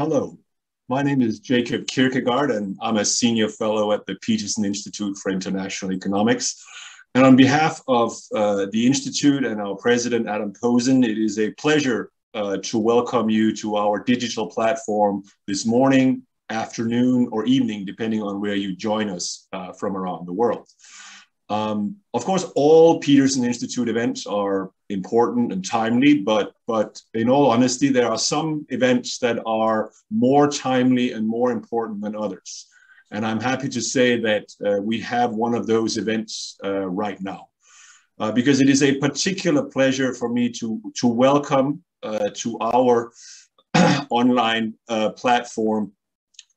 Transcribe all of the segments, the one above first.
Hello, my name is Jacob Kirkegaard, and I'm a senior fellow at the Peterson Institute for International Economics. And on behalf of uh, the Institute and our president, Adam Posen, it is a pleasure uh, to welcome you to our digital platform this morning, afternoon, or evening, depending on where you join us uh, from around the world. Um, of course, all Peterson Institute events are important and timely, but, but in all honesty, there are some events that are more timely and more important than others. And I'm happy to say that uh, we have one of those events uh, right now. Uh, because it is a particular pleasure for me to, to welcome uh, to our online uh, platform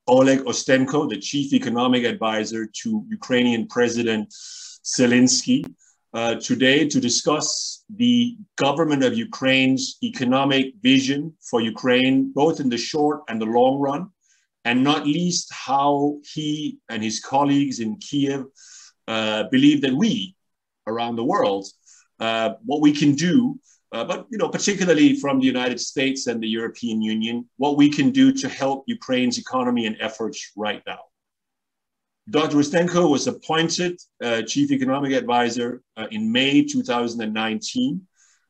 Oleg Ustenko, the Chief Economic Advisor to Ukrainian President Zelensky, uh, today to discuss the government of Ukraine's economic vision for Ukraine, both in the short and the long run, and not least how he and his colleagues in Kiev uh, believe that we around the world, uh, what we can do, uh, but you know, particularly from the United States and the European Union, what we can do to help Ukraine's economy and efforts right now. Dr. Ustenko was appointed uh, Chief Economic Advisor uh, in May 2019,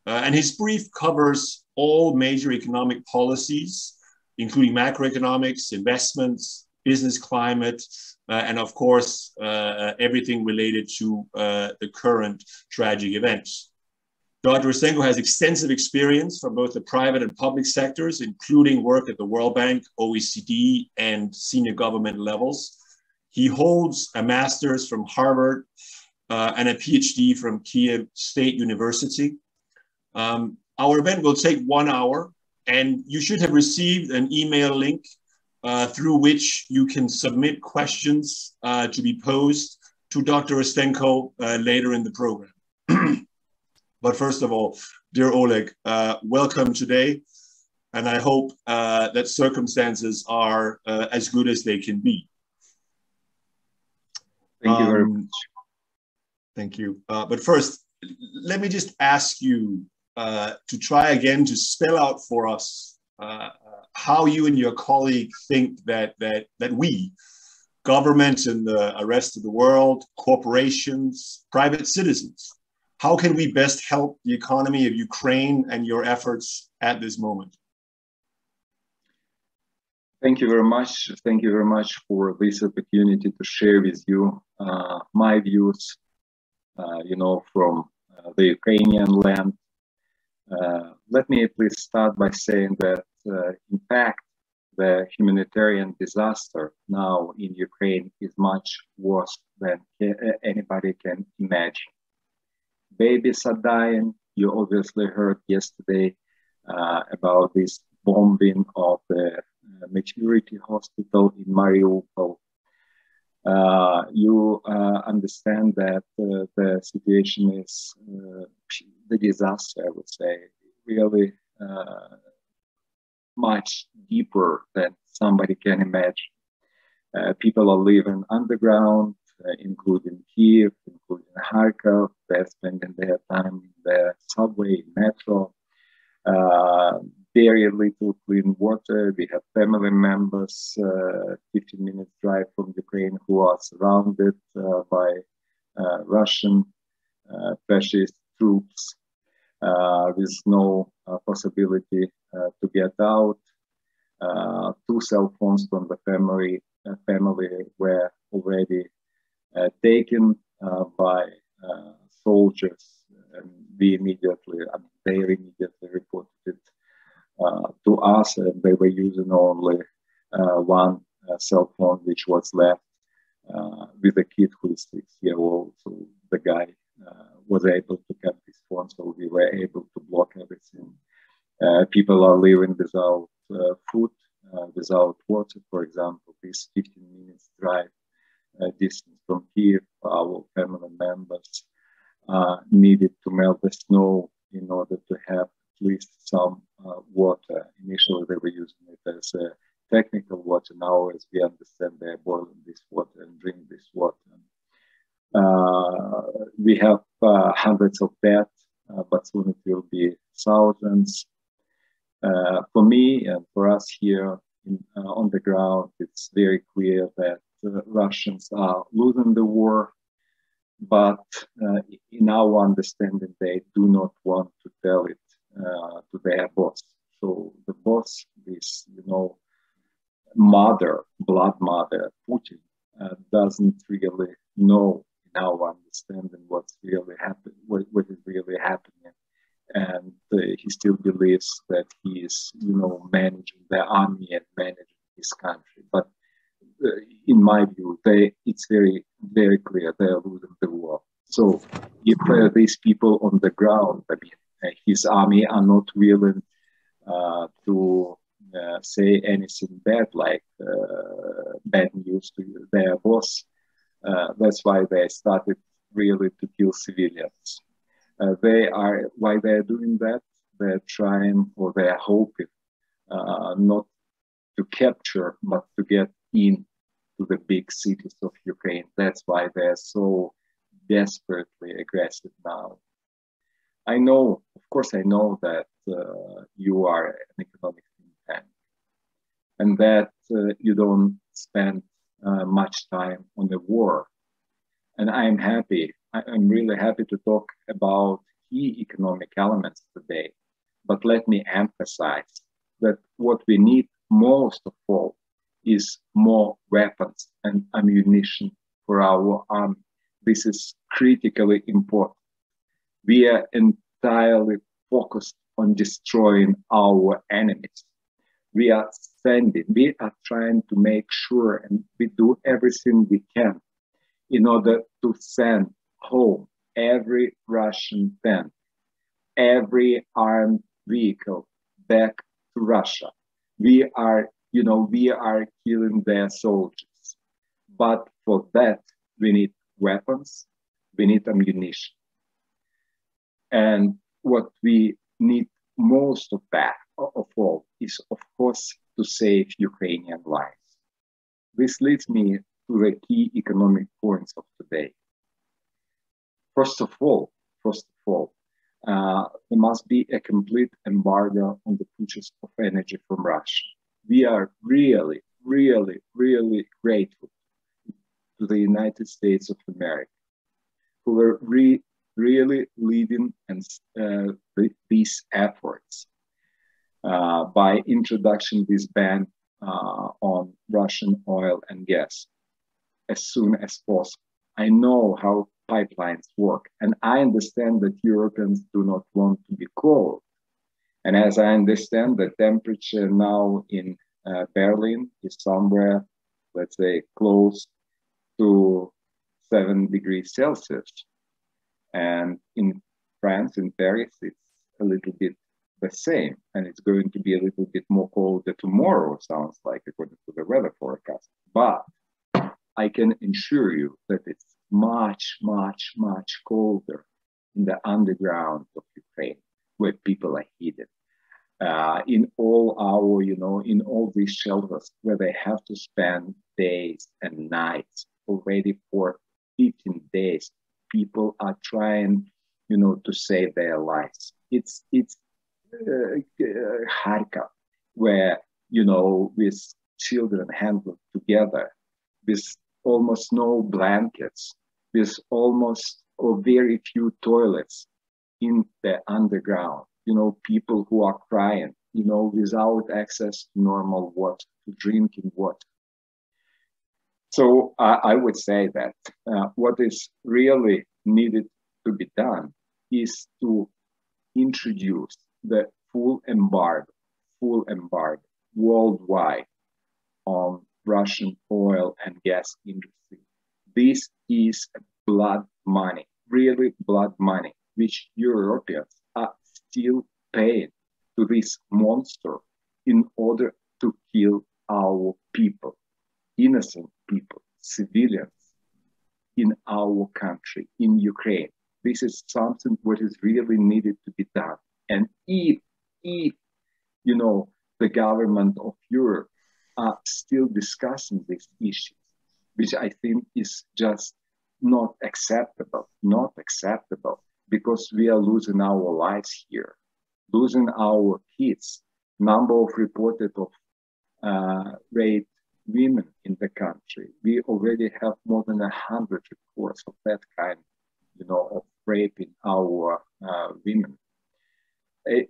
uh, and his brief covers all major economic policies including macroeconomics, investments, business climate, uh, and of course, uh, everything related to uh, the current tragic events. Dr. Ustenko has extensive experience from both the private and public sectors, including work at the World Bank, OECD, and senior government levels. He holds a master's from Harvard uh, and a PhD from Kiev State University. Um, our event will take one hour, and you should have received an email link uh, through which you can submit questions uh, to be posed to Dr. Ustenko uh, later in the program. but first of all, dear Oleg, uh, welcome today. And I hope uh, that circumstances are as good as they can be. Thank you very um, much. Thank you. but first, let me just ask you uh, to try again to spell out for us uh, how you and your colleague think that that that we, government and the rest of the world, corporations, private citizens, how can we best help the economy of Ukraine and your efforts at this moment? Thank you very much. Thank you very much for this opportunity to share with you uh, my views, uh, you know, from uh, the Ukrainian land uh, let me please start by saying that, uh, in fact, the humanitarian disaster now in Ukraine is much worse than anybody can imagine. Babies are dying. You obviously heard yesterday uh, about this bombing of the uh, maternity hospital in Mariupol. Uh, you uh, understand that uh, the situation is the disaster, I would say, really uh, much deeper than somebody can imagine. Uh, people are living underground, uh, including Kiev, including Kharkov. They're spending their time in the subway, metro. Uh, very little clean water. We have family members, uh, 15 minutes drive from Ukraine, who are surrounded uh, by Russian fascist troops uh, with no uh, possibility uh, to get out. two cell phones from the family family were already taken by soldiers, and we immediately, they immediately reported it to us, and they were using only one cell phone which was left uh, with a kid who is six year old. So the guy uh, was able to get this phone, so we were able to block everything. Uh, people are living without uh, food, without water, for example. This 15 minutes drive distance from here, our family members needed to melt the snow in order to have at least some uh, water. Initially, they were using it as a technical water. Now, as we understand, they're boiling this water and drinking this water. Uh, we have uh, hundreds of dead, uh, but soon it will be thousands. for me and for us here, in, uh, on the ground, it's very clear that uh, Russians are losing the war, but uh, in our understanding, they do not want to tell it uh, to their boss. So the boss, this you know, mother, blood mother, Putin, uh, doesn't really know now understanding what's really happening, what, what is really happening and uh, he still believes that he is, you know, managing the army and managing his country. But uh, in my view, they it's very very clear they are losing the war. So if uh, these people on the ground, I mean, uh, his army are not willing uh, to uh, say anything bad, like bad news to their boss, that's why they started really to kill civilians. Uh, they are why they are doing that. They're trying or they are hoping uh, not to capture, but to get in to the big cities of Ukraine. That's why they're so desperately aggressive now. I know, of course, I know that uh, you are an economic think tank and that uh, you don't spend uh, much time on the war. And I'm happy I'm really happy to talk about key economic elements today. But let me emphasize that what we need most of all is more weapons and ammunition for our army. This is critically important. We are entirely focused on destroying our enemies. We are sending, we are trying to make sure and we do everything we can in order to send home every Russian tank, every armed vehicle back to Russia. We are, you know, we are killing their soldiers. But for that, we need weapons, we need ammunition. And what we need most of that, of all, is of course to save Ukrainian lives. This leads me to the key economic points of today. First of all, first of all, uh, there must be a complete embargo on the purchase of energy from Russia. We are really, really, really grateful to the United States of America, who are re really leading and uh, these efforts uh, by introduction this ban uh, on Russian oil and gas as soon as possible. I know how pipelines work. And I understand that Europeans do not want to be cold. And as I understand, the temperature now in uh, Berlin is somewhere, let's say, close to seven degrees Celsius. And in France, in Paris, it's a little bit the same. And it's going to be a little bit more colder tomorrow, sounds like, according to the weather forecast. But I can assure you that it's much, much, much colder in the underground of Ukraine, where people are hidden. Uh, in all our, you know, in all these shelters where they have to spend days and nights already for 15 days, people are trying, you know, to save their lives. It's it's uh, where you know, with children handled together, with almost no blankets, with almost or very few toilets in the underground. You know, people who are crying, you know, without access to normal water, to drinking water. So uh, I would say that uh, what is really needed to be done is to introduce the full embargo, full embargo worldwide on Russian oil and gas industry. This is blood money, really blood money, which Europeans are still paying to this monster in order to kill our people, innocent people, civilians in our country, in Ukraine. This is something what is really needed to be done. And if, if, you know, the government of Europe are still discussing these issues, which I think is just not acceptable, not acceptable, because we are losing our lives here, losing our kids. Number of reported of uh, rape women in the country. We already have more than a hundred reports of that kind, you know, of raping our uh, women. Uh,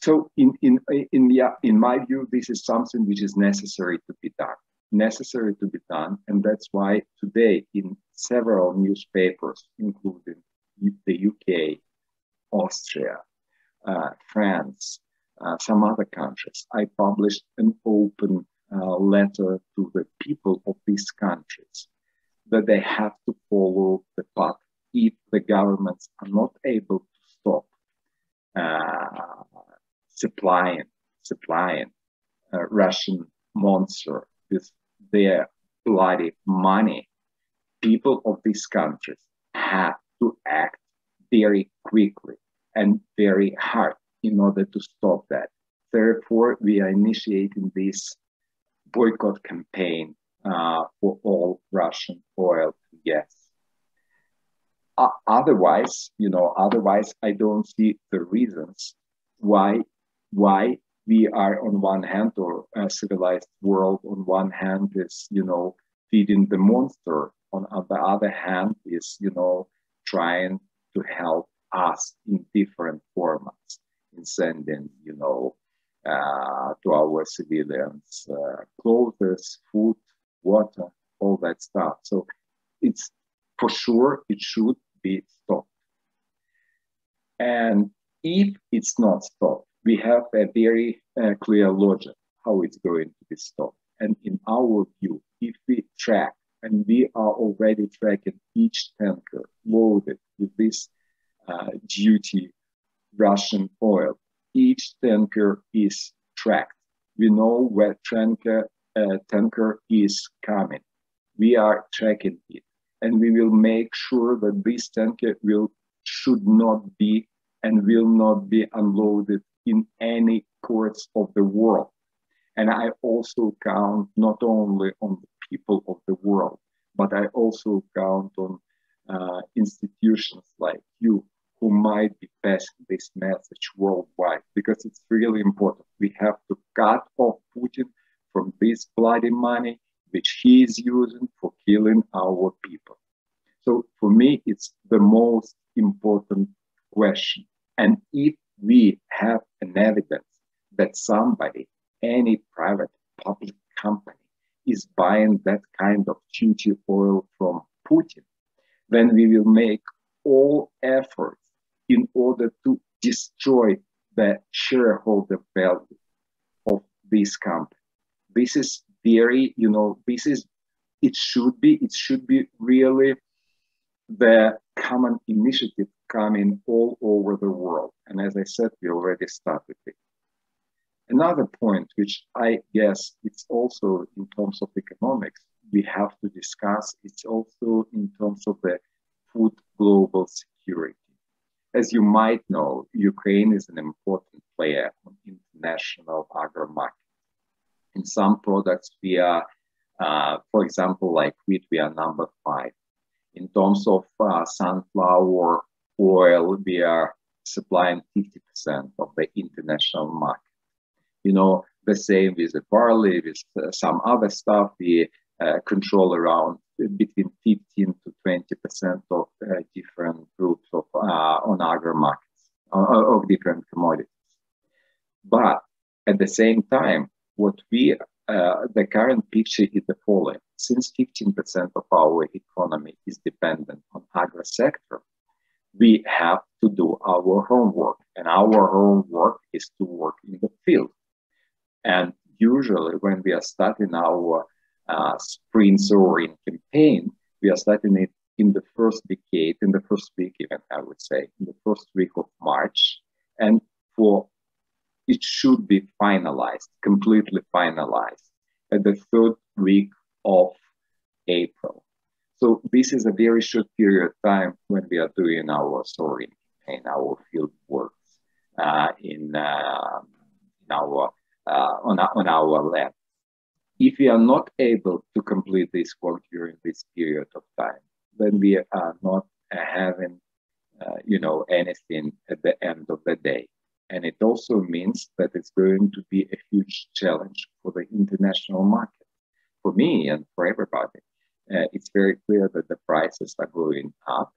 so, in in in in my view, this is something which is necessary to be done. Necessary to be done, and that's why today in several newspapers, including the UK, Austria, uh, France, uh, some other countries, I published an open letter to the people of these countries that they have to follow the path if the governments are not able to stop uh, supplying supplying uh, Russian monster with their bloody money. People of these countries have to act very quickly and very hard in order to stop that. Therefore, we are initiating this boycott campaign uh, for all Russian oil and gas. Uh, otherwise, you know, otherwise, I don't see the reasons why why we are on one hand, or a civilized world on one hand is, you know, feeding the monster. On, on the other hand, is you know trying to help us in different formats in sending, you know, to our civilians, uh, clothes, food, water, all that stuff. So it's for sure it should be stopped. And if it's not stopped, we have a very uh, clear logic how it's going to be stopped. And in our view, if we track, and we are already tracking each tanker loaded with this uh, duty Russian oil, each tanker is tracked. We know where tanker, uh, tanker is coming. We are tracking it, and we will make sure that this tanker will should not be and will not be unloaded in any ports of the world. And I also count not only on the people of the world, but I also count on uh, institutions like you who might passing this message worldwide because it's really important. We have to cut off Putin from this bloody money which he is using for killing our people. So for me, it's the most important question. And if we have an evidence that somebody, any private public company, is buying that kind of duty oil from Putin, then we will make all efforts in order to destroy the shareholder value of this company. This is very, you know, this is, it should be, it should be really the common initiative coming all over the world. And as I said, we already started it. Another point, which I guess it's also in terms of economics, we have to discuss, it's also in terms of the food global security. As you might know, Ukraine is an important player on international agro market. In some products, we are, uh, for example, like wheat, we are number five. In terms of uh, sunflower oil, we are supplying 50% of the international market. You know, the same with the barley, with uh, some other stuff, we uh, control around between 15 to 20 percent of uh, different groups of uh, on agro markets uh, of different commodities. But at the same time, what we uh, the current picture is the following: since 15 percent of our economy is dependent on agro sector, we have to do our homework, and our homework is to work in the field. And usually, when we are starting our spring sowing campaign, we are starting it in the first decade, in the first week, even I would say, in the first week of March, and for it should be finalized, completely finalized, at the third week of April. So this is a very short period of time when we are doing our sowing and our field works uh, in, uh, in our uh, on, on our land if we are not able to complete this work during this period of time, then we are not having, uh, you know, anything at the end of the day. And it also means that it's going to be a huge challenge for the international market. For me and for everybody, uh, it's very clear that the prices are going up.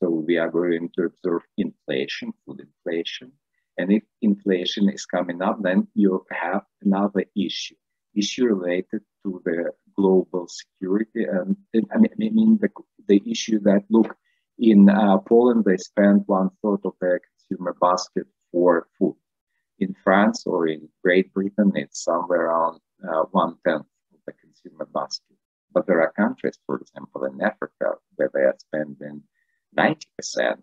So we are going to observe inflation, food inflation. And if inflation is coming up, then you have another issue, issue related to the global security. And I mean, the, the issue that, look, in uh, Poland, they spend one third of their consumer basket for food. In France or in Great Britain, it's somewhere around uh, one tenth of the consumer basket. But there are countries, for example, in Africa, where they are spending 90%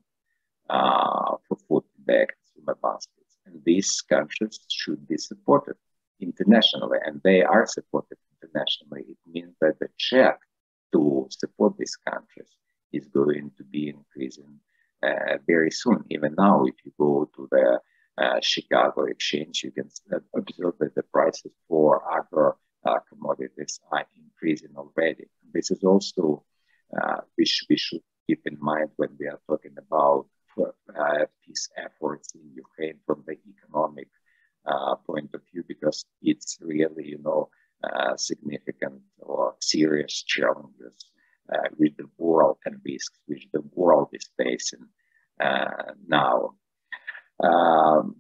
uh, for food in their consumer baskets. And these countries should be supported internationally, and they are supported internationally. It means that the check to support these countries is going to be increasing uh, very soon. Even now, if you go to the uh, Chicago exchange, you can observe that the prices for agro uh, commodities are increasing already. This is also uh, which we should keep in mind when we are talking about uh, peace efforts in Ukraine from the economic uh, point of view, because it's really, you know, significant or serious challenges uh, with the world and risks which the world is facing uh, now. Um,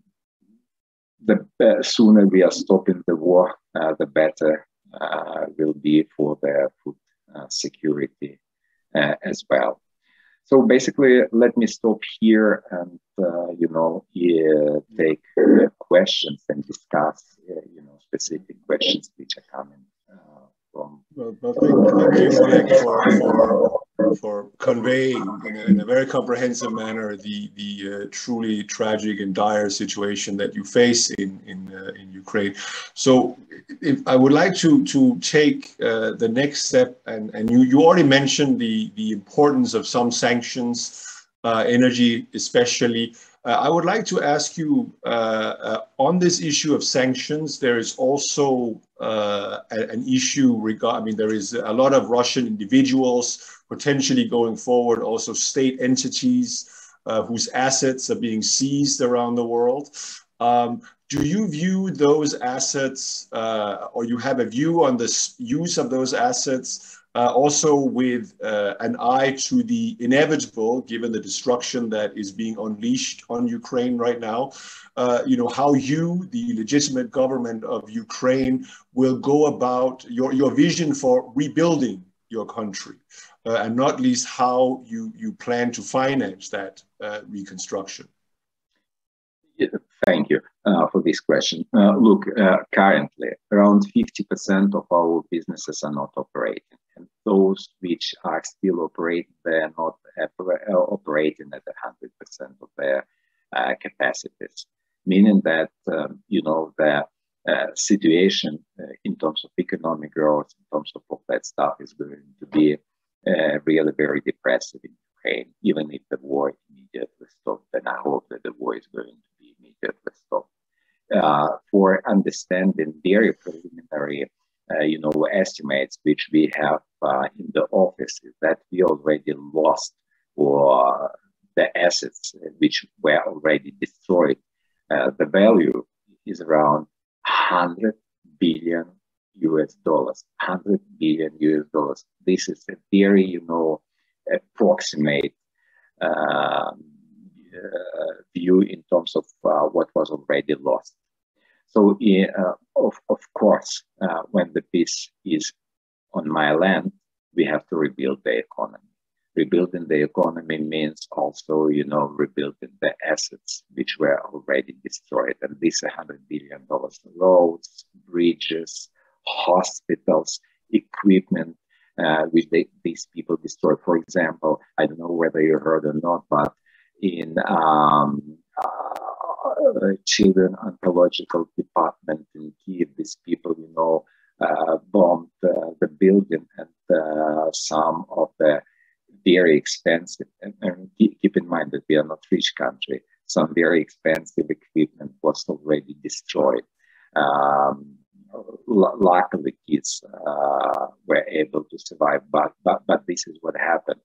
the uh, sooner we are stopping the war, the better will be for the food security as well. So basically, let me stop here and uh, you know take uh, questions and discuss uh, you know specific questions which are coming from. Well, well thank, thank, you, Oleg, for, for, for conveying in a, in a, very comprehensive manner the the uh, truly tragic and dire situation that you face in in uh, in Ukraine. So, if I would like to to take uh, the next step, and and you you already mentioned the the importance of some sanctions, uh, energy especially. Uh, I would like to ask you uh, uh, on this issue of sanctions. There is also uh, an issue regard. I mean, there is a lot of Russian individuals potentially going forward, also state entities uh, whose assets are being seized around the world. Um, do you view those assets, uh, or you have a view on the use of those assets uh, also with uh, an eye to the inevitable, given the destruction that is being unleashed on Ukraine right now, uh, you know, how you, the legitimate government of Ukraine, will go about your, your vision for rebuilding your country, uh, and not least how you, you plan to finance that uh, reconstruction. Thank you uh, for this question. look, currently, around 50% of our businesses are not operating and those which are still operating, they're not uh, operating at 100% of their uh, capacities, meaning that, um, you know, the uh, situation uh, in terms of economic growth, in terms of all that stuff is going to be uh, really very depressive in Ukraine, even if the war immediately stopped. And I hope that the war is going to be immediately stopped. Uh, for understanding very preliminary you know, estimates which we have uh, in the office is that we already lost or the assets which were already destroyed. Uh, the value is around 100 billion US dollars, 100 billion US dollars. This is a very, you know, approximate uh, view in terms of uh, what was already lost. So, uh, of, of course, uh, when the peace is on my land, we have to rebuild the economy. Rebuilding the economy means also, you know, rebuilding the assets which were already destroyed. And these $100 billion roads, bridges, hospitals, equipment, uh, which they, these people destroyed. For example, I don't know whether you heard or not, but in um, uh, children oncological department in Kiev. These people, you know, uh, bombed uh, the building and uh, some of the very expensive, and, and, keep in mind that we are not rich country, some very expensive equipment was already destroyed. Um, luckily, kids uh, were able to survive, but, but, but this is what happened.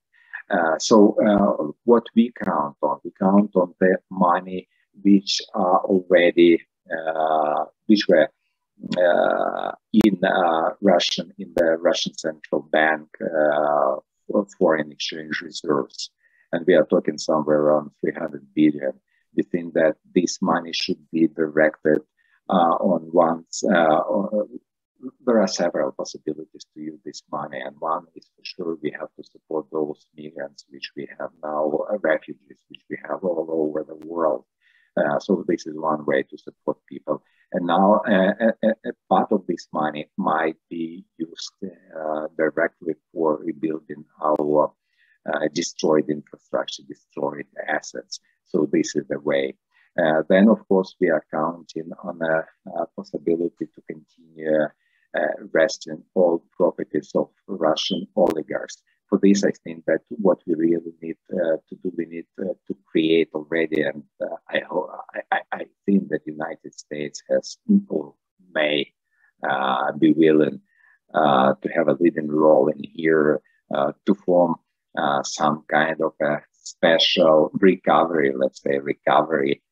So what we count on, we count on the money which are already uh, which were uh, in uh, Russian in the Russian central bank foreign exchange reserves, and we are talking somewhere around 300 billion. We think that this money should be directed on one's there are several possibilities to use this money, and one is for sure we have to support those migrants which we have now, uh, refugees which we have all over the world. Uh, so this is one way to support people. And now uh, a, uh, uh, a, part of this money might be used uh, directly for rebuilding our destroyed infrastructure, destroyed assets. So this is the way. then, of course, we are counting on a, a possibility to continue resting all properties of Russian oligarchs for this, I think that what we really need uh, to do, we need uh, to create already, and uh, I, I, I think that the United States has or may uh, be willing uh, to have a leading role in here uh, to form some kind of a special recovery, let's say recovery,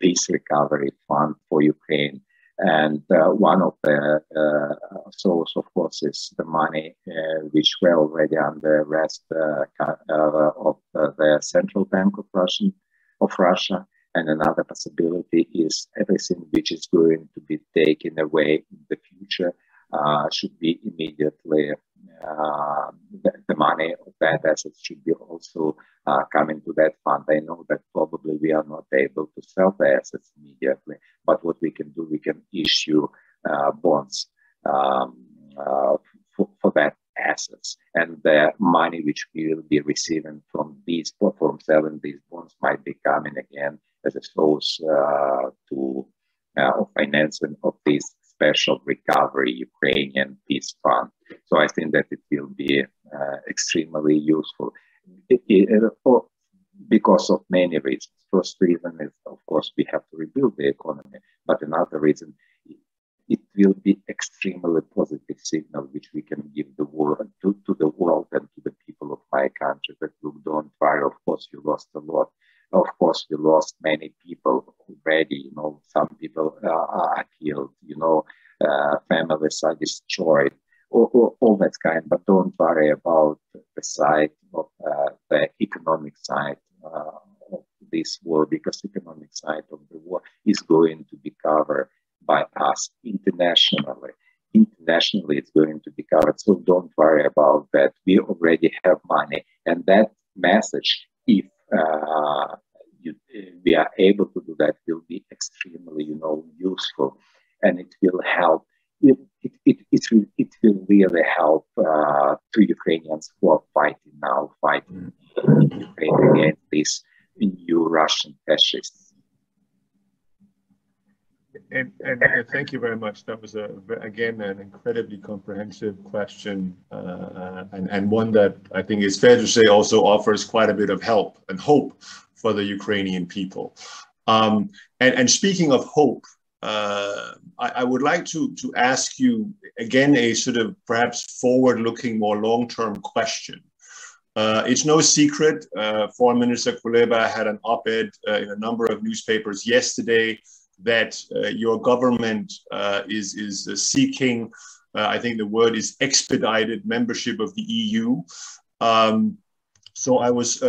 peace recovery fund for Ukraine and uh, one of the uh, source, of course, is the money uh, which were already under arrest uh, uh, of the central bank of Russian of Russia. And another possibility is everything which is going to be taken away in the future uh, should be immediately uh, the, the, money of that assets should be also uh, coming to that fund. I know that probably we are not able to sell the assets immediately, but what we can do, we can issue uh, bonds um, uh, for, for, that assets. And the money which we will be receiving from these from selling these bonds might be coming again as a source uh, to uh, financing of this special recovery Ukrainian peace fund. So I think that it will be uh, extremely useful it, it, it, because of many reasons. First reason is, of course, we have to rebuild the economy, but another reason, it will be extremely positive signal which we can give the world to, to the world and to the people of my country that look, don't worry. Of course, you lost a lot. Of course, we lost many people already. You know, some people uh, are killed. You know, uh, families are destroyed, all, all, all, that kind. But don't worry about the side of uh, the economic side uh, of this war, because the economic side of the war is going to be covered by us internationally. Internationally, it's going to be covered. So don't worry about that. We already have money, and that message, if uh, you, we are able to do that, will be extremely, you know, useful and it will help. It, it, it, it, will, it will really help uh, to Ukrainians who are fighting now, fighting in Ukraine against these new Russian fascists. And, and, and, thank you very much. That was a again an incredibly comprehensive question, uh, and and one that I think is fair to say also offers quite a bit of help and hope for the Ukrainian people. Um, and, and speaking of hope, uh, I, I, would like to, to ask you again a sort of perhaps forward looking, more long term question. Uh, it's no secret, uh, Foreign Minister Kuleba had an op ed uh, in a number of newspapers yesterday that uh, your government is, is seeking, I think the word is expedited membership of the EU. Um, so I was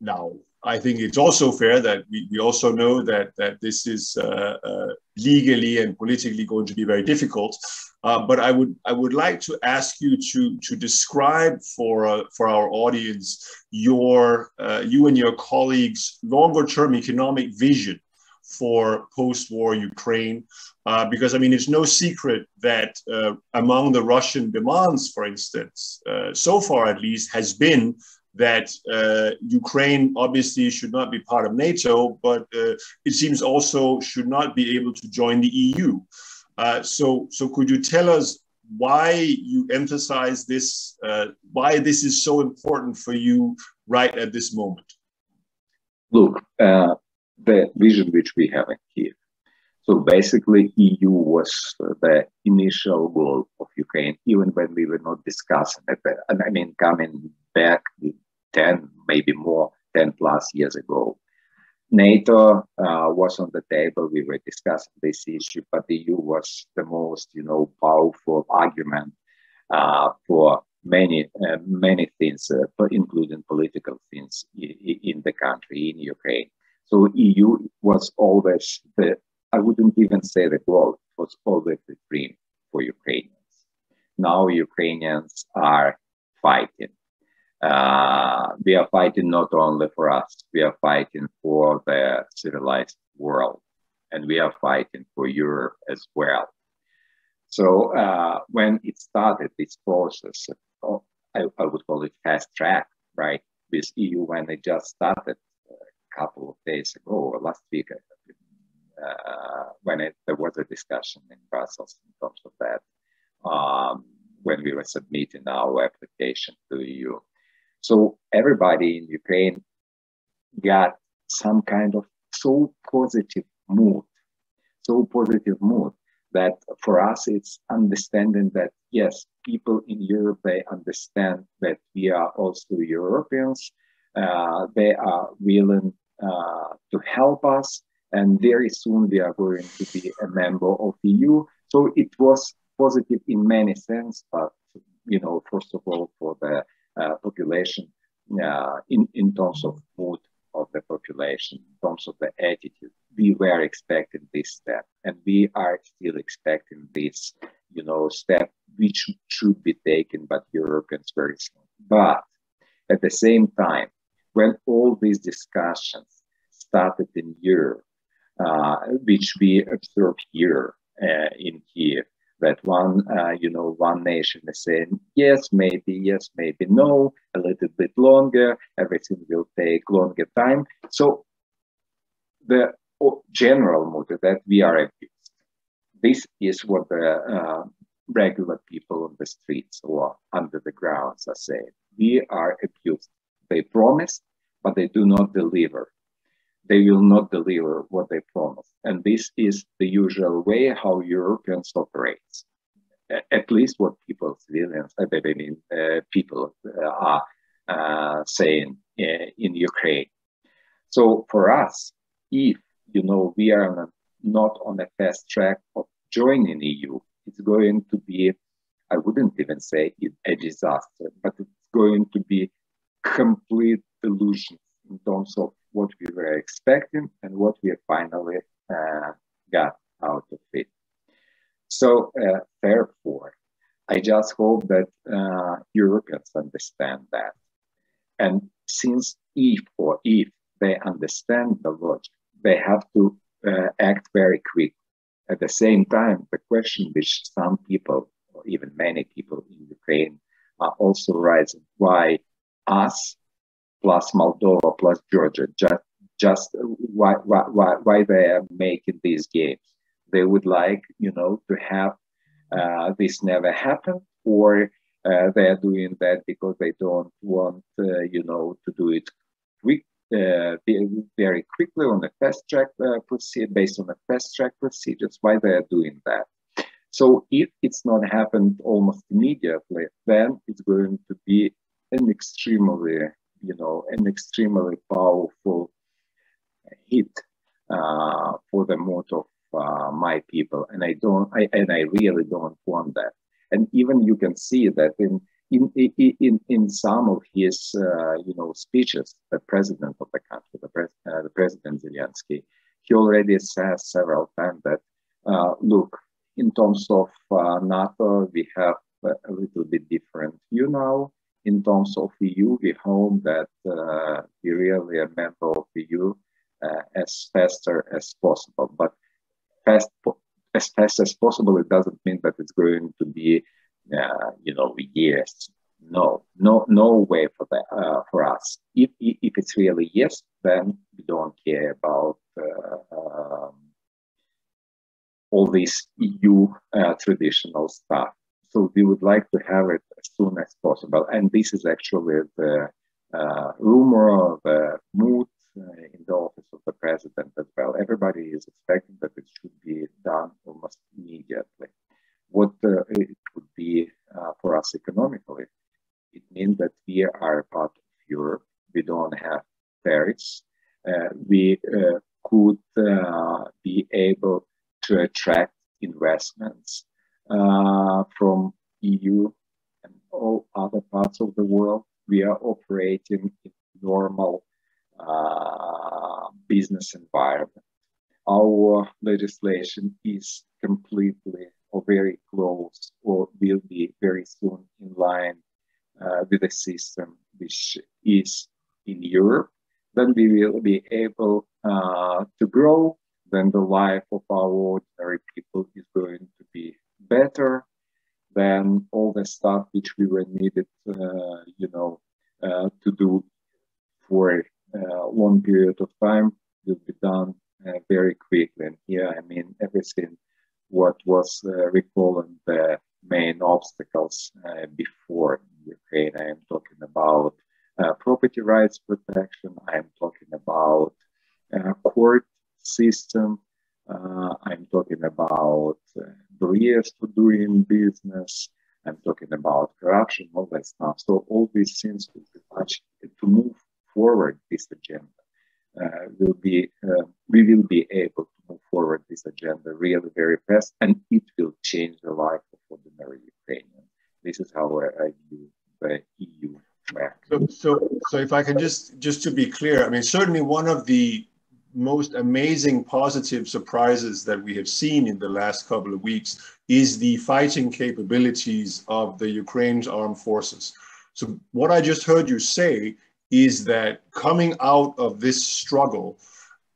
now I think it's also fair that we, we also know that, that this is uh, uh, legally and politically going to be very difficult. Uh, but I would I would like to ask you to to describe for uh, for our audience your uh, you and your colleagues longer term economic vision for post-war Ukraine, uh, because I mean it's no secret that among the Russian demands, for instance, so far at least, has been that uh, Ukraine obviously should not be part of NATO, but uh, it seems also should not be able to join the EU. Uh, so, so could you tell us why you emphasize this? Uh, why this is so important for you right at this moment? Look, uh, the vision which we have here. So basically, EU was the initial goal of Ukraine, even when we were not discussing it. And I mean, coming back 10, maybe more, 10 plus years ago. NATO uh, was on the table. We were discussing this issue, but the EU was the most, you know, powerful argument uh, for many, uh, many things, uh, including political things in the country, in Ukraine. So EU was always the, I wouldn't even say the goal, it was always the dream for Ukrainians. Now Ukrainians are fighting uh, we are fighting not only for us, we are fighting for the civilized world, and we are fighting for Europe as well. So uh, when it started, this process, oh, I, I, would call it fast track, right, with EU when it just started a couple of days ago or last week, uh, when it, there was a discussion in Brussels in terms of that, um, when we were submitting our application to EU. So everybody in Ukraine got some kind of so positive mood, so positive mood that for us it's understanding that yes, people in Europe they understand that we are also Europeans. Uh, they are willing uh, to help us, and very soon we are going to be a member of EU. So it was positive in many sense, but you know, first of all, for the population uh, in, in terms of mood of the population, in terms of the attitude. We were expecting this step, and we are still expecting this, you know, step which should be taken by Europeans very soon. But at the same time, when all these discussions started in Europe, uh, which we observed here uh, in Kiev, that one, uh, you know, one nation is saying yes, maybe, yes, maybe no, a little bit longer, everything will take longer time. So the general motive that we are abused. This is what the uh, regular people on the streets or under the grounds are saying. We are abused. They promise, but they do not deliver they will not deliver what they promise. And this is the usual way how Europeans operate. At least what people, civilians, I mean, uh, people uh, are uh, saying uh, in Ukraine. So for us, if you know we are not on a fast track of joining EU, it's going to be, I wouldn't even say it a disaster, but it's going to be complete delusion in terms of what we were expecting and what we finally uh, got out of it. So, uh, therefore, I just hope that uh, Europeans understand that. And since if or if they understand the logic, they have to uh, act very quick. At the same time, the question which some people, or even many people in Ukraine, are also raising why us plus Moldova plus Georgia. Just, just why, why, why they are making these games? They would like, you know, to have uh, this never happen, or uh, they are doing that because they don't want, uh, you know, to do it quick, uh, very quickly on a fast track uh, procedure, based on a fast track procedures. Why they are doing that? So if it's not happened almost immediately, then it's going to be an extremely you know, an extremely powerful hit uh, for the mood of uh, my people, and I don't, I, and I really don't want that. And even you can see that in in in in some of his uh, you know speeches, the president of the country, the, pres- uh, the president Zelensky, he already says several times that uh, look, in terms of uh, NATO, we have a little bit different view now in terms of EU, we hope that uh, we really a member of EU uh, as faster as possible. But fast, as fast as possible, it doesn't mean that it's going to be, uh, you know, years. No, no, no way for that uh, for us. If, if it's really yes, then we don't care about uh, um, all this EU uh, traditional stuff. So we would like to have it as soon as possible. And this is actually the uh, rumor, the mood uh, in the office of the president as well. Everybody is expecting that it should be done almost immediately. What uh, it would be uh, for us economically, it means that we are a part of Europe. We don't have tariffs. uh, we uh, could uh, be able to attract investments from EU and all other parts of the world. We are operating in normal business environment. Our legislation is completely or very close or will be very soon in line uh, with a system which is in Europe, then we will be able uh, to grow. Then the life of our ordinary people is going to be better than all the stuff which we were needed, uh, you know, uh, to do for a long period of time will be done uh, very quickly. And here, I mean, everything what was uh, recalling the main obstacles uh, before Ukraine. I am talking about uh, property rights protection. I am talking about uh, court system. Uh, I'm talking about barriers to doing business. I'm talking about corruption, all that stuff. So all these things much to move forward this agenda. Uh, will be we will be able to move forward this agenda really very fast, and it will change the life of ordinary Ukrainians. This is how I view the EU. So, so, so if I can just just to be clear, I mean, certainly one of the most amazing positive surprises that we have seen in the last couple of weeks is the fighting capabilities of the Ukraine's armed forces. So what I just heard you say is that coming out of this struggle,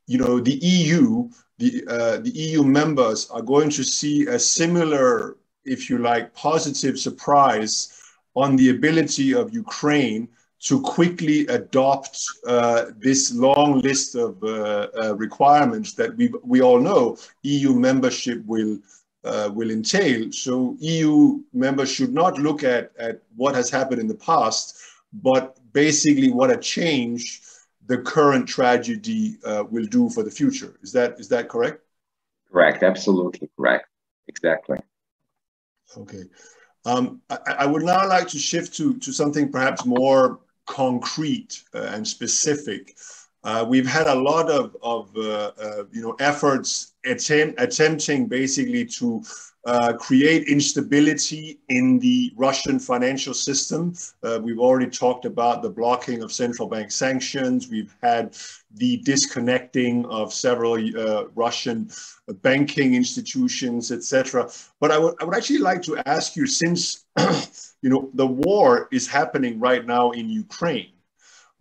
you know, the EU, the, uh, the EU members are going to see a similar, if you like, positive surprise on the ability of Ukraine to quickly adopt uh, this long list of uh, uh, requirements that we, we all know EU membership will, uh, will entail. So EU members should not look at, at what has happened in the past, but basically what a change the current tragedy uh, will do for the future. Is that, is that correct? Correct, absolutely correct, exactly. Okay. Um, I, I, would now like to shift to, to something perhaps more concrete uh, and specific. Uh, we've had a lot of, of uh, uh you know, efforts attempt, attempting basically to uh, create instability in the Russian financial system. Uh, we've already talked about the blocking of central bank sanctions. We've had the disconnecting of several uh, Russian banking institutions, etc. But I would, I would actually like to ask you, since you know the war is happening right now in Ukraine,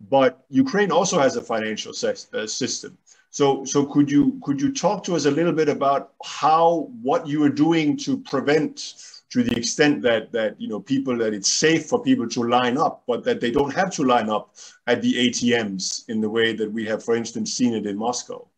but Ukraine also has a financial uh, system. So, so could you could you talk to us a little bit about how what you are doing to prevent, to the extent that that you know people that it's safe for people to line up, but that they don't have to line up at the ATMs in the way that we have, for instance, seen it in Moscow.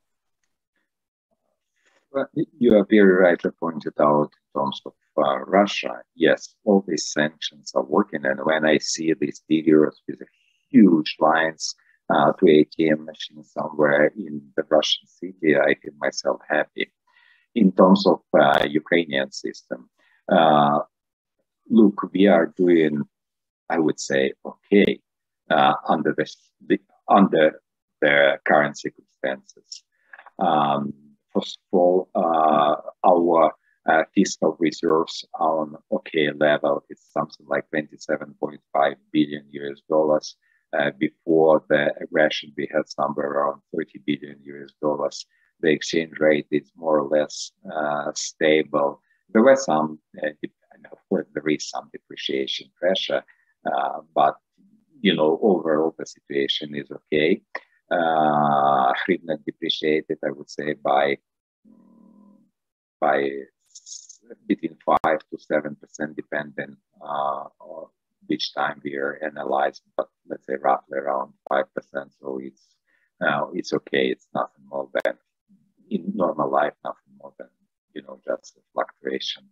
Well, you are very rightly pointed out in terms of uh, Russia. Yes, all these sanctions are working, and when I see these videos with huge lines uh, to ATM machine somewhere in the Russian city, I feel myself happy. In terms of uh, Ukrainian system, uh, look, we are doing, I would say, okay uh, under the, the, under the current circumstances. Um, first of all, uh, our uh, fiscal reserves on okay level. It's something like 27.5 billion US dollars. Uh, before the aggression, we had somewhere around 30 billion US dollars. The exchange rate is more or less uh, stable. There was some, uh, of course, there is some depreciation pressure, uh, but you know, overall the situation is okay. Uh, hryvnia depreciated, I would say, by by between five to seven percent, depending uh, each time we are analyzing, but let's say roughly around 5%. So it's now it's okay. It's nothing more than in normal life, nothing more than, you know, just a fluctuation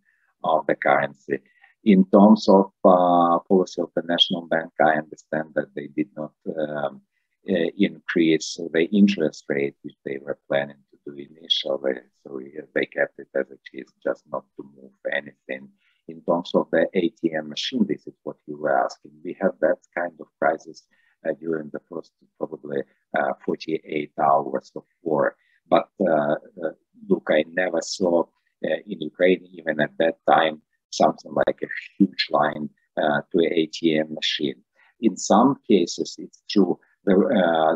of the currency. In terms of uh, policy of the National Bank, I understand that they did not um, uh, increase the interest rate, which they were planning to do initially. So they kept it as it is, just not to move anything in terms of the ATM machine, this is what you were asking. We have that kind of crisis uh, during the first probably uh, 48 hours of war. But uh, uh, look, I never saw in Ukraine, even at that time, something like a huge line to an ATM machine. In some cases, it's true, the,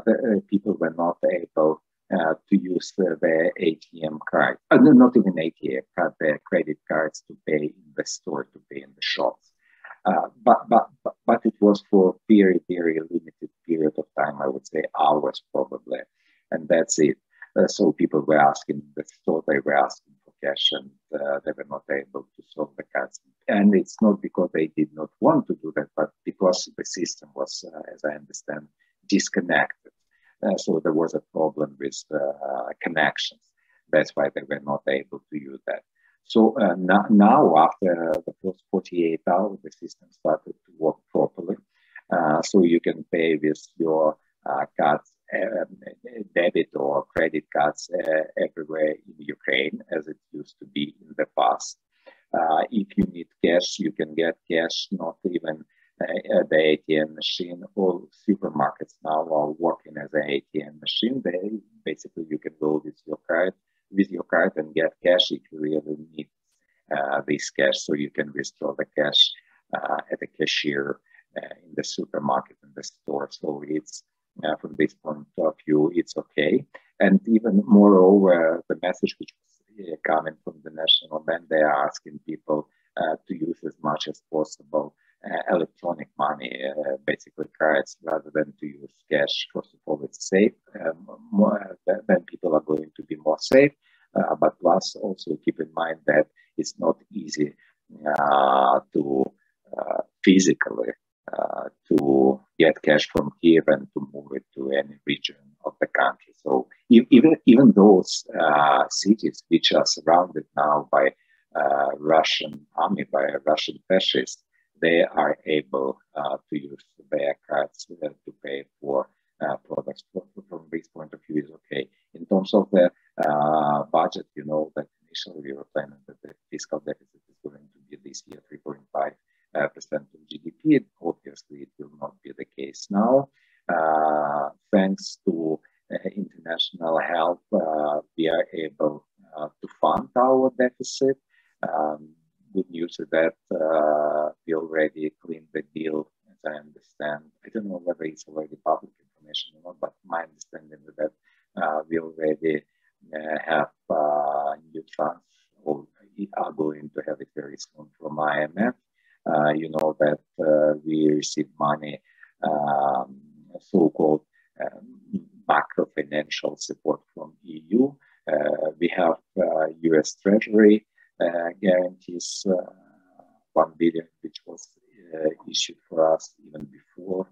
the people were not able uh, to use uh, their ATM card, uh, not even ATM card, their credit cards to pay in the store, to pay in the shops. Uh, but, but, but it was for a very, very limited period of time, I would say hours probably. And that's it. Uh, so people were asking the store, they were asking for cash and they were not able to solve the cards. And it's not because they did not want to do that, but because the system was, as I understand, disconnected. Uh, so there was a problem with uh, connections. That's why they were not able to use that. So uh, now, after the first 48 hours, the system started to work properly. Uh, so you can pay with your uh, cards, um, debit or credit cards uh, everywhere in Ukraine, as it used to be in the past. If you need cash, you can get cash, not even the ATM machine. All supermarkets now are working as an ATM machine. They basically you can go with your card with your card and get cash if you really need uh, this cash. So you can withdraw the cash uh, at the cashier uh, in the supermarket in the store. So it's uh, from this point of view, it's okay. And even moreover, the message which was uh, coming from the national bank, they are asking people uh, to use as much as possible electronic money, basically cards, rather than to use cash. First of all, it's safe. Um, more, then people are going to be more safe. Uh, but plus also keep in mind that it's not easy uh, to uh, physically uh, to get cash from Kiev and to move it to any region of the country. So even even those uh, cities which are surrounded now by uh, Russian army, by Russian fascists, they are able to use their cards to pay for products. From this point of view, is okay. In terms of the uh, budget, you know that initially we were planning that the fiscal deficit is going to be this year 3.5 uh, percent of GDP. Obviously, it will not be the case now. Uh, thanks to uh, international help, uh, we are able uh, to fund our deficit. Um, good news is that already cleaned the deal, as I understand. I don't know whether it's already public information or not, but my understanding is that we already uh, have uh, new funds or are going to have it very soon from IMF. Uh, you know that we receive money, um, so-called um, macro financial support from EU. we have US Treasury guarantees, one billion, which was issued for us even before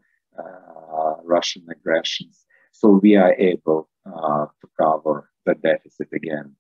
Aggressions. So we are able uh, to cover the deficit again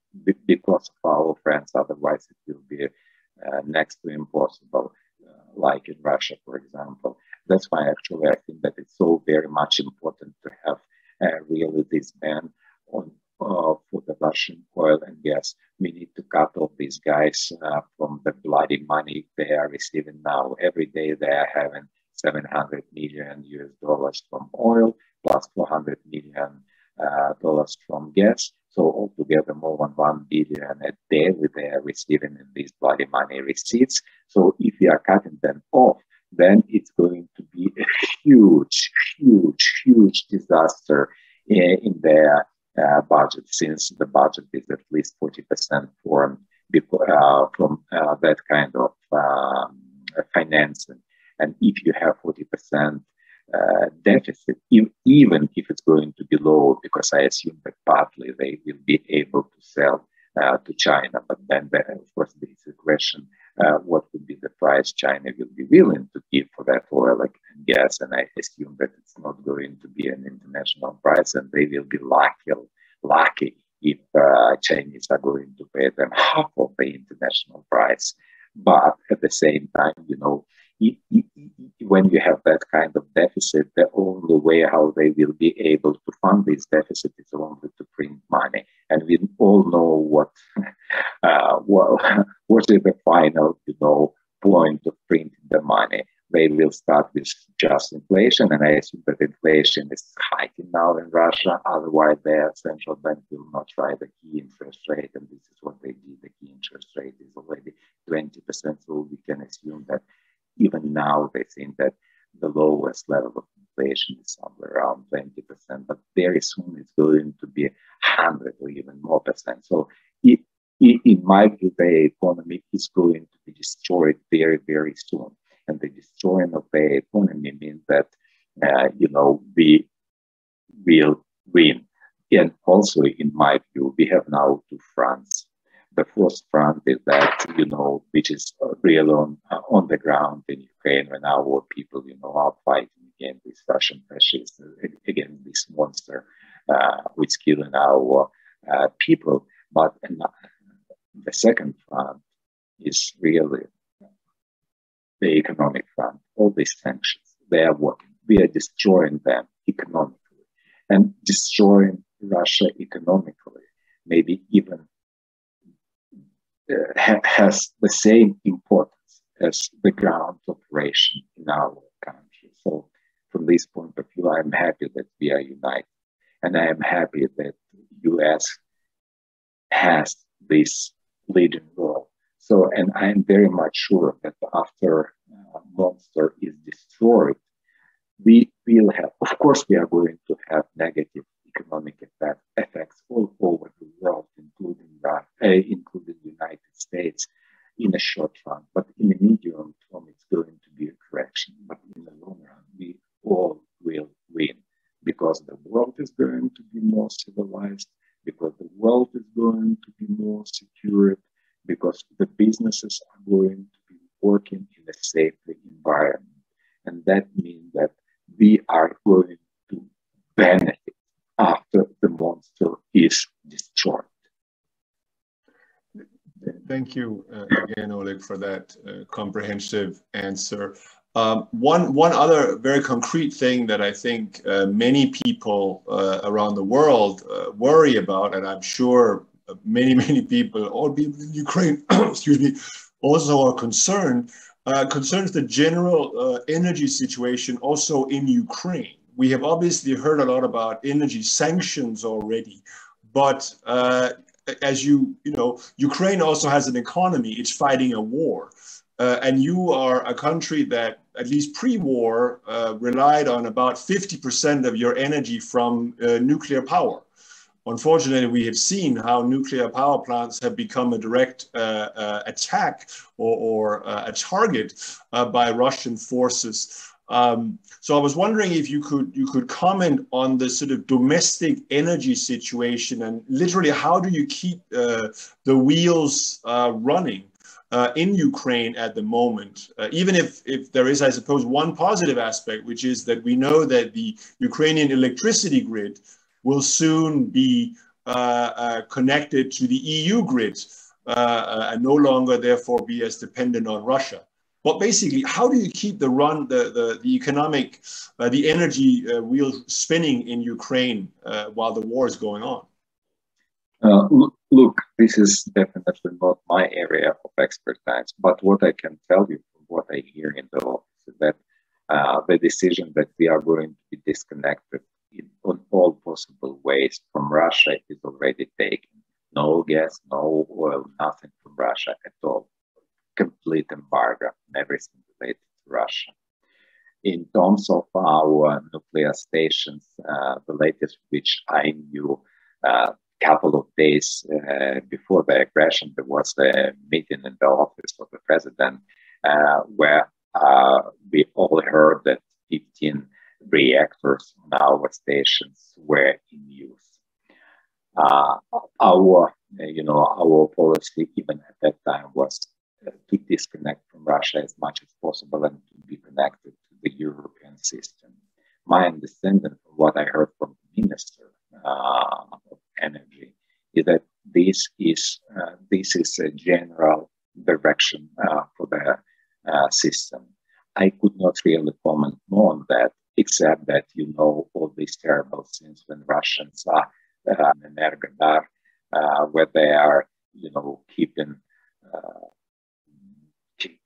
because of our friends. Otherwise, it will be uh, next to impossible, uh, like in Russia, for example. That's why actually I think that it's so very much important to have uh, really this ban on uh, for the Russian oil and gas. We need to cut off these guys uh, from the bloody money they are receiving now. Every day they are having 700 million US dollars from oil plus 400 million uh, dollars from gas. So altogether more than 1 billion a day they are receiving in these bloody money receipts. So if we are cutting them off, then it's going to be a huge, huge, huge disaster in, in their uh, budget, since the budget is at least 40% for, uh, from uh, that kind of um, financing. And if you have 40% uh, deficit, even if it's going to be low, because I assume that partly they will be able to sell uh, to China. But then, of course, there is a question uh, what would be the price China will be willing to give for that oil and gas? And I assume that it's not going to be an international price, and they will be lucky, lucky if uh, Chinese are going to pay them half of the international price. But at the same time, you know, when you have that kind of deficit, the only way how they will be able to fund this deficit is only to print money. And we all know what, uh, what is the final, you know, point of printing the money. they will start with just inflation, and I assume that inflation is hiking now in Russia. Otherwise, their central bank will not try the key interest rate, and this is what they did. The key interest rate is already 20%, so we can assume that even now they think that the lowest level of inflation is somewhere around 20%, but very soon it's going to be 100 or even more percent. So it, in my view, the economy is going to be destroyed very, very soon. And the destroying of the economy means that, uh, you know, we will win. And also, in my view, we have now two fronts. The first front is that, you know, which is real on, uh, on the ground in Ukraine, when our people, you know, are fighting against this Russian fascists, against this monster, uh, which is killing our uh, people. But the second front is really the economic front. All these sanctions, they are working. We are destroying them economically. And destroying Russia economically, maybe even uh, ha- has the same importance as the ground operation in our country. So, from this point of view, I'm happy that we are united, and I am happy that U.S. has this leading role. So, and I am very much sure that after uh, Monster is destroyed, we will have, of course, we are going to have negative economic effect, effects all over the world, including uh, including the United States, in a short run. But in the medium term, it's going to be a correction. But in the long run, we all will win because the world is going to be more civilized, because the world is going to be more secure, because the businesses are going to be working in a safe environment. And that means that we are going to benefit after the monster is destroyed. Thank you uh, again, Oleg, for that uh, comprehensive answer. Um, one, one other very concrete thing that I think uh, many people uh, around the world uh, worry about, and I'm sure many, many people, all people in Ukraine, excuse me, also are concerned, uh, concerns the general uh, energy situation also in Ukraine. We have obviously heard a lot about energy sanctions already, but uh, as you, you know, Ukraine also has an economy, it's fighting a war. Uh, and you are a country that, at least pre-war, uh, relied on about 50% of your energy from uh, nuclear power unfortunately, we have seen how nuclear power plants have become a direct uh, uh, attack or, or a target by Russian forces. Um, so I was wondering if you could you could comment on the sort of domestic energy situation and literally how do you keep uh, the wheels uh, running uh, in Ukraine at the moment, uh, even if, if there is, I suppose, one positive aspect, which is that we know that the Ukrainian electricity grid will soon be uh, uh, connected to the EU grid and no longer therefore be as dependent on Russia. But basically, how do you keep the run, the, the, the economic, uh, the energy uh, wheel spinning in Ukraine uh, while the war is going on? look, this is definitely not my area of expertise, but what I can tell you from what I hear in the office is that the decision that we are going to be disconnected in on all possible ways from Russia is already taken. No gas, no oil, nothing from Russia at all. Complete embargo, on everything related to Russia. In terms of our nuclear stations, uh, the latest which I knew a uh, couple of days uh, before the aggression, there was a meeting in the office of the president uh, where uh, we all heard that 15 reactors on our stations were in use. Uh, our, you know, our policy even at that time was to disconnect from Russia as much as possible and to be connected to the European system. My understanding from what I heard from the Minister uh, of Energy is that this is uh, this is a general direction uh, for the system. I could not really comment more on that except that you know all these terrible things when Russians are uh, in Energodar, uh, where they are, you know, keeping uh,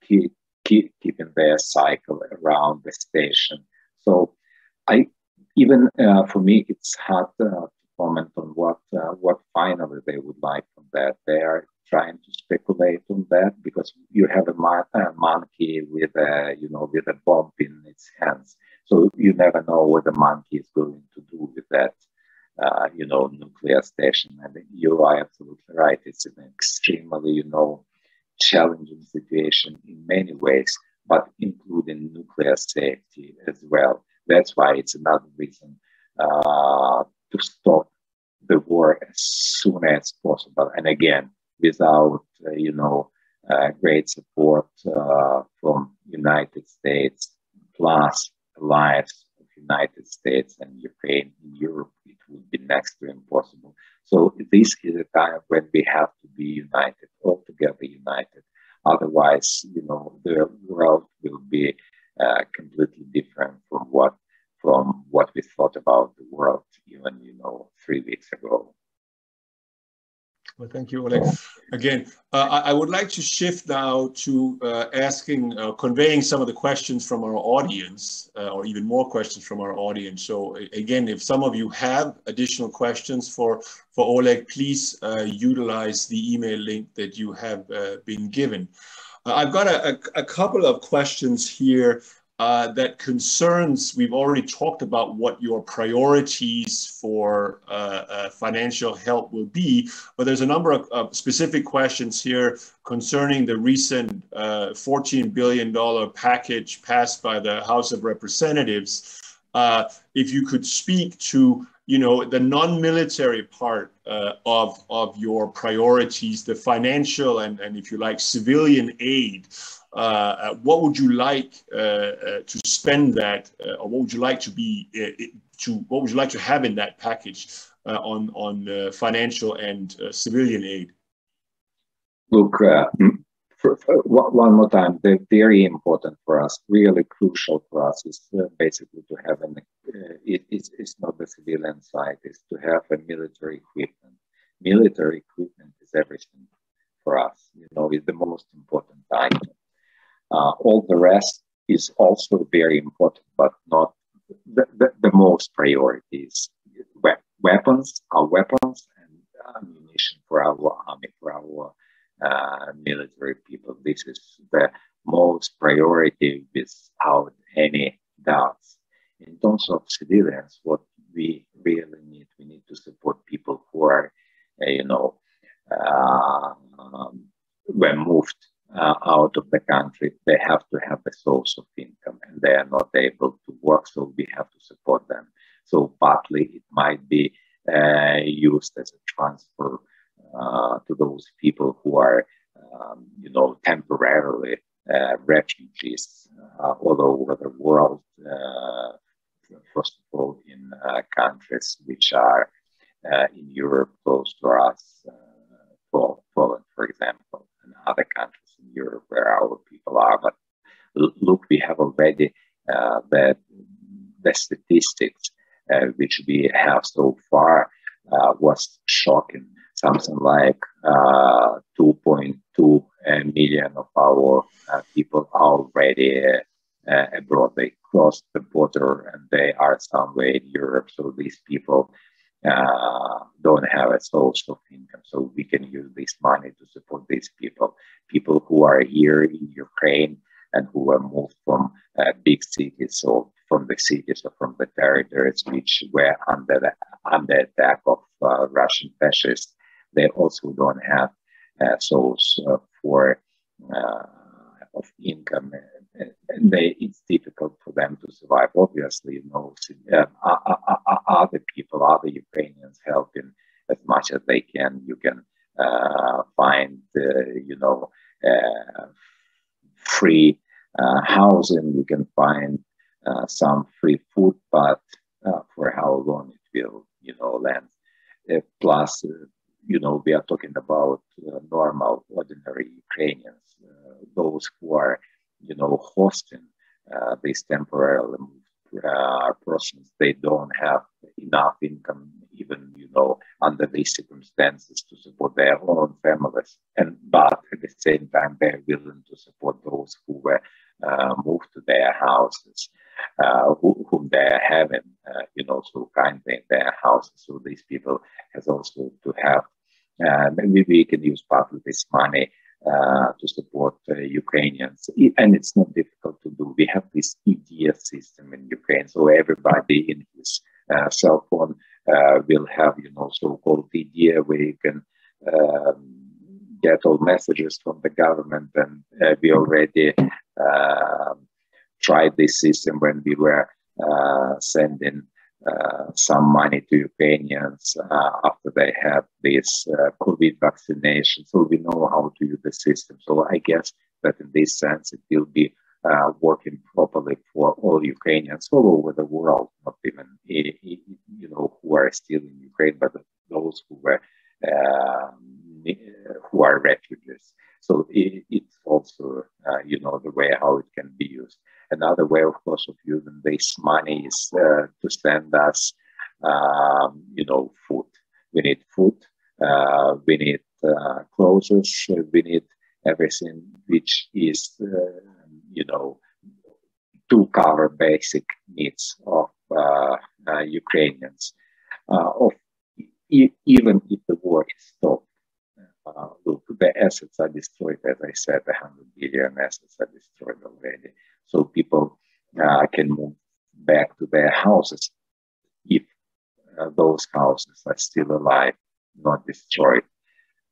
keep, keep, keeping their cycle around the station. So I even uh, for me, it's hard uh, to comment on what uh, what finally they would like from that. They are trying to speculate on that because you have a, mon- a monkey with a you know with a bomb in its hands, so you never know what the monkey is going to do with that. Uh, you know, nuclear station. And you are absolutely right. It's an extremely, you know, challenging situation in many ways, but including nuclear safety as well. That's why it's another reason uh, to stop the war as soon as possible. And again, without uh, you know uh, great support uh, from United States plus allies of United States and Ukraine in Europe, would be next to impossible. So this is a time when we have to be united, all together united. Otherwise, you know, the world will be uh, completely different from what from what we thought about the world even you know three weeks ago. Well, thank you, Oleg. Again, uh, I, would like to shift now to uh, asking, uh, conveying some of the questions from our audience, uh, or even more questions from our audience. So again, if some of you have additional questions for, for Oleg, please uh, utilize the email link that you have uh, been given. I've got a, a, a, couple of questions here uh, that concerns, we've already talked about what your priorities for uh, uh, financial help will be, but there's a number of, of specific questions here concerning the recent uh, $14 billion package passed by the House of Representatives. Uh, if you could speak to you know the non-military part uh, of of your priorities the financial and and if you like civilian aid Uh, what would you like uh, uh to spend that, uh, or what would you like to be to what would you like to have in that package on on financial and civilian aid? Look, for, for, one more time, very important for us, really crucial for us, is uh, basically to have an. Uh, it, it's, it's not the civilian side; it's to have a military equipment. Military equipment is everything for us. You know, it's the most important item. Uh, all the rest is also very important, but not the, the, the most priorities. We- weapons, our weapons, and ammunition for our army, for our uh, military people. This is the most priority without any doubts. In terms of civilians, what we really need, we need to support people who are, uh, you know, uh, um, were moved uh, out of the country, they have to have a source of income and they are not able to work, so we have to support them. So partly it might be uh, used as a transfer uh, to those people who are, um, you know, temporarily uh, refugees uh, all over the world. Uh, first of all, in countries which are in Europe close to us, Poland, for example, and other countries Europe where our people are. But look, we have already uh, the, the statistics uh, which we have so far uh, was shocking. Something like uh, 2.2 million of our uh, people are already uh, abroad. They crossed the border and they are somewhere in Europe. So these people uh, don't have a source of income. So we can use this money to support these people, people who are here in Ukraine and who are moved from uh, big cities or from the cities or from the territories which were under the, under attack of uh, Russian fascists. They also don't have a source for uh, of income they, it's difficult for them to survive. Obviously, you know, uh, other people, other Ukrainians helping as much as they can. You can uh, find, uh, you know, uh, free uh, housing. You can find uh, some free food, but for how long it will, you know, last. plus, you know, we are talking about normal, ordinary Ukrainians, those who are you know, hosting uh, these temporarily uh, persons. They don't have enough income, even you know, under these circumstances, to support their own families. And but at the same time, they're willing to support those who were uh, moved to their houses, uh, who, whom they're having, uh, you know, so kindly in their houses. So these people has also to have, maybe we can use part of this money to support uh, Ukrainians. And it's not difficult to do. We have this EDF system in Ukraine, so everybody in his uh, cell phone uh, will have, you know, so-called EDF where you can um, get all messages from the government. And uh, we already um, tried this system when we were uh, sending uh, some money to Ukrainians uh, after they have this uh, COVID vaccination. So we know how to use the system. So I guess that in this sense, it will be uh, working properly for all Ukrainians all over the world, not even you know who are still in Ukraine, but those who were who are refugees. So it, it's also uh, you know the way how it can. Another way, of course, of using this money is uh, to send us, um, you know, food. We need food. Uh, we need uh, clothes. We need everything which is, uh, you know, to cover basic needs of uh, uh, Ukrainians. of e even if the war is stopped, look, the assets are destroyed. As I said, 100 billion assets are destroyed already so people uh, can move back to their houses if uh, those houses are still alive, not destroyed.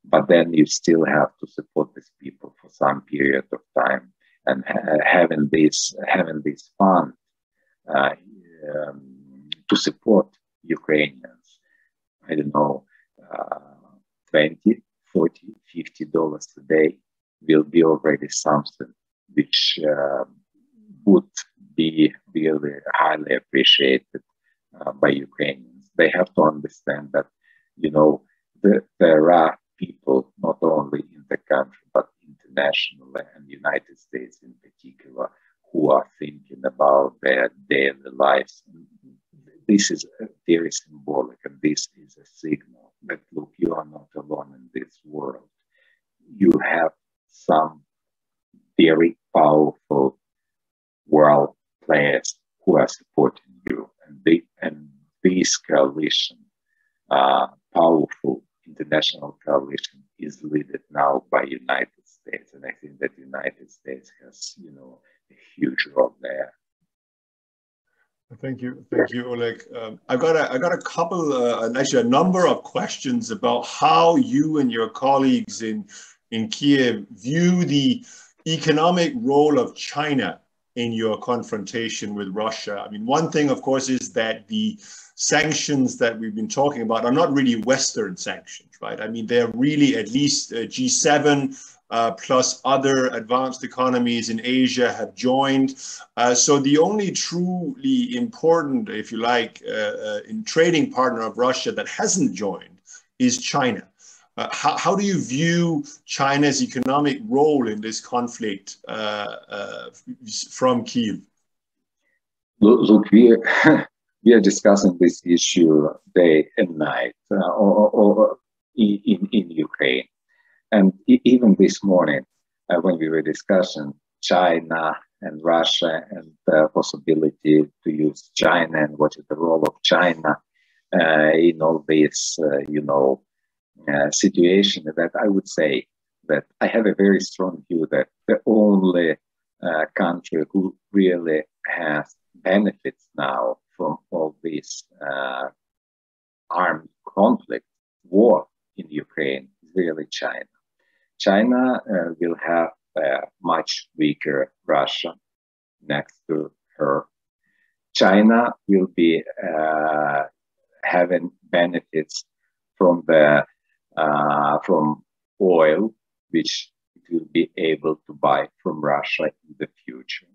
But then you still have to support these people for some period of time, and ha- having this having this fund uh, um, to support Ukrainians. I don't know, uh, 20, 40, 50 dollars a day will be already something which uh, would be really highly appreciated uh, by Ukrainians. They have to understand that, you know, the, there are people not only in the country but internationally and United States in particular who are thinking about their daily lives. This is very symbolic, and this is a signal that look, you are not alone in this world. You have some very powerful world players who are supporting you. And, and this coalition, uh, powerful international coalition, is led now by United States. And I think that United States has, you know, a huge role there. Thank you, thank you, Oleg. Um, I got a, I got a couple, uh, actually a number of questions about how you and your colleagues in in Kiev view the economic role of China in your confrontation with Russia? I mean, one thing, of course, is that the sanctions that we've been talking about are not really Western sanctions, right? I mean, they're really at least uh, G7 uh, plus other advanced economies in Asia have joined. Uh, so the only truly important, if you like, uh, uh, in trading partner of Russia that hasn't joined is China. Uh, how, how, do you view China's economic role in this conflict uh, uh, from Kiev? Look, we are, we are discussing this issue day and night uh, or, or in, in Ukraine. And even this morning, uh, when we were discussing China and Russia and the possibility to use China and what is the role of China uh, in all this, you know, uh, situation that I would say that I have a very strong view that the only uh, country who really has benefits now from all this uh, armed conflict, war in Ukraine, is really China. China uh, will have a much weaker Russia next to her. China will be uh, having benefits from the uh, from oil, which it will be able to buy from Russia in the future.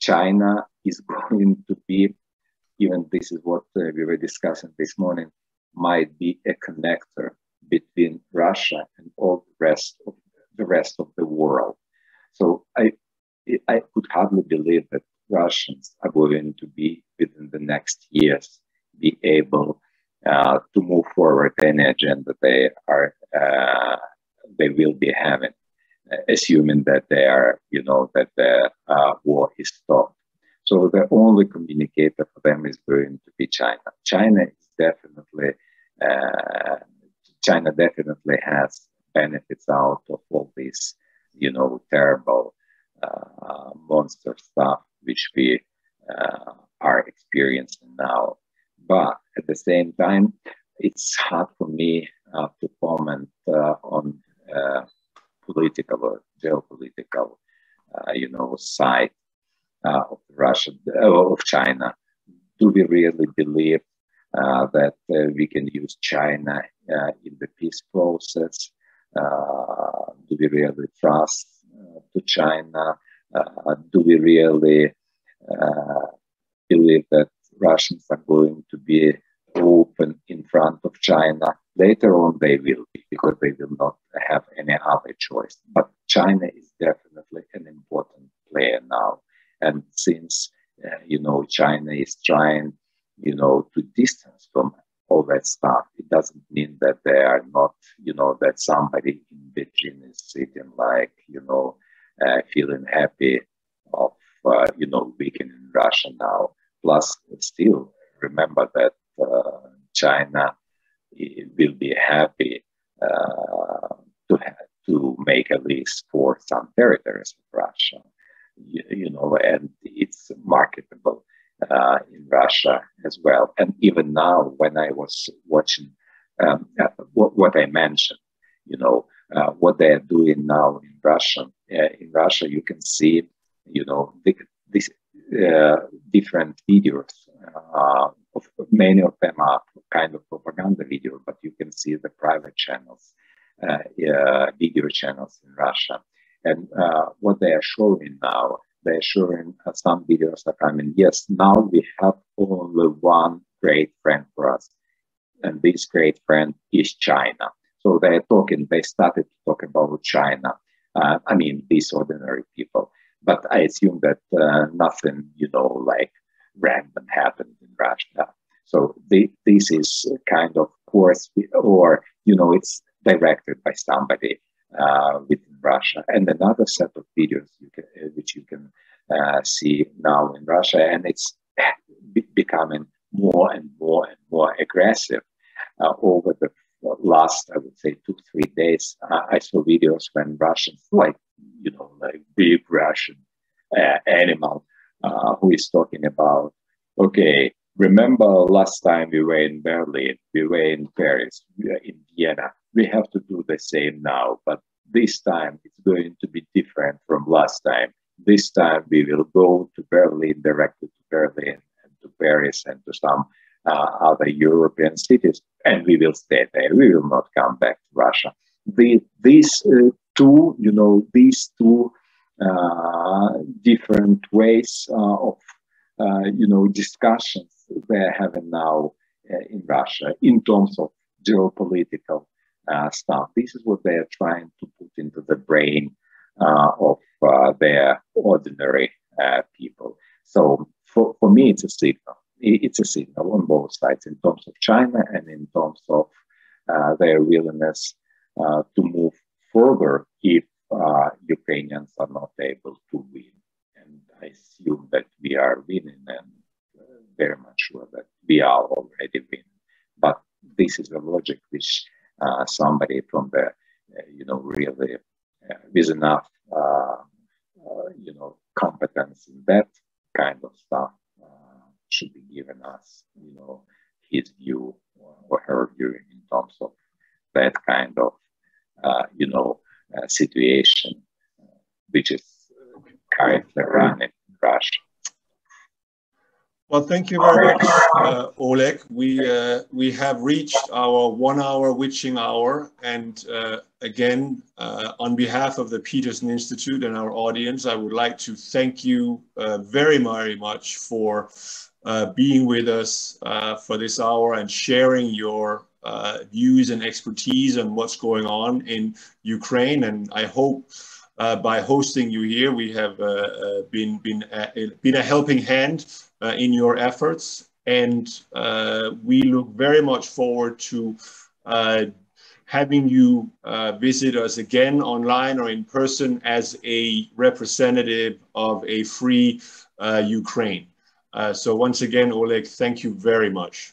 China is going to be, even this is what uh, we were discussing this morning, might be a connector between Russia and all the rest of the rest of the world. So I I could hardly believe that Russians are going to be within the next years be able to move forward any agenda they are uh, they will be having. assuming that they are, you know, that the uh, war is stopped. So the only communicator for them is going to be China. China is definitely, uh, China definitely has benefits out of all this, you know, terrible uh, monster stuff which we uh, are experiencing now. But at the same time, it's hard for me uh, to comment uh, on uh, political or geopolitical, uh, you know, side uh, of Russia of China. Do we really believe uh, that we can use China in the peace process? do we really trust to China? do we really believe that Russians are going to be open in front of China. Later on, they will be because they will not have any other choice. But China is definitely an important player now. And since, uh, you know, China is trying, you know, to distance from all that stuff, it doesn't mean that they are not, you know, that somebody in Beijing is sitting like, you know, uh, feeling happy of, uh, you know, weakening Russia now. Plus, still remember that uh, China will be happy uh, to have, to make a list for some territories of Russia, you, you know, and it's marketable uh, in Russia as well. And even now, when I was watching um, uh, what, what, I mentioned, you know, uh, what they are doing now in Russia, uh, in Russia, you can see, you know, this different videos. Uh, of, many of them are kind of propaganda video, but you can see the private channels, uh, video channels in Russia. And what they are showing now, they're showing some videos are coming. Yes, now we have only one great friend for us, and this great friend is China. So they're talking, they started to talk about China. Uh, I mean, these ordinary people. But I assume that uh, nothing, you know, like random happened in Russia. So the, this is kind of course, or you know, it's directed by somebody uh, within Russia. And another set of videos can, uh, which you can uh, see now in Russia, and it's becoming more and more and more aggressive uh, over the last, I would say, two three days. Uh, I saw videos when Russians, like you know, like big Russian uh, animal uh, who is talking about, okay, remember last time we were in Berlin, we were in Paris, we are in Vienna. We have to do the same now, but this time it's going to be different from last time. This time we will go to Berlin, directly to Berlin and to Paris and to some other European cities, and we will stay there. We will not come back to Russia. The, these uh, two, you know, these two uh, different ways uh, of, uh, you know, discussions they're having now in Russia in terms of geopolitical stuff. This is what they are trying to put into the brain of their ordinary people. So for, for me, it's a signal. It's a signal on both sides in terms of China and in terms of uh, their willingness uh, to move further if uh, Ukrainians are not able to win. And I assume that we are winning and uh, very much sure that we are already winning. But this is a logic which uh, somebody from the, uh, you know, really with enough, you know, competence in that kind of stuff should be given us, you know, his view or her view in terms of that kind of, you know, uh, situation, which is currently running in Russia. Well, thank you very much, uh, Oleg. We uh, we have reached our one-hour witching hour, and uh, again, uh, on behalf of the Peterson Institute and our audience, I would like to thank you uh, very, very much for uh, being with us for this hour and sharing your uh, views and expertise on what's going on in Ukraine. And I hope uh, by hosting you here, we have uh, uh been been a, uh, been a helping hand uh, in your efforts. And we look very much forward to having you uh, visit us again online or in person as a representative of a free uh, Ukraine. Uh, so once again, Oleg, thank you very much.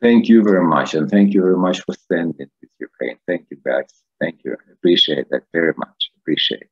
Thank you very much. And thank you very much for standing with Ukraine. Thank you, guys. Thank you. Appreciate that very much. Appreciate